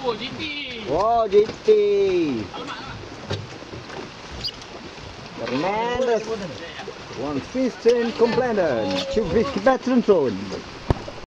Oh, GT. Oh, GT. Fernandes. One fist and complainant. Two whisky veteran zone.